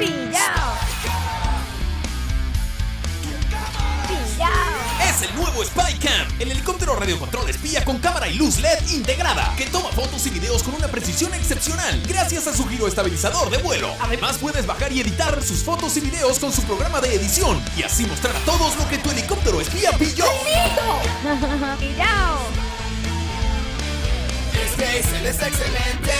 ¡Pillao! Es el nuevo Spycam, el helicóptero radiocontrol espía con cámara y luz LED integrada, que toma fotos y videos con una precisión excepcional, gracias a su giro estabilizador de vuelo. Además, puedes bajar y editar sus fotos y videos con su programa de edición, y así mostrar a todos lo que tu helicóptero espía pilló. ¡Pillao! Space, es excelente.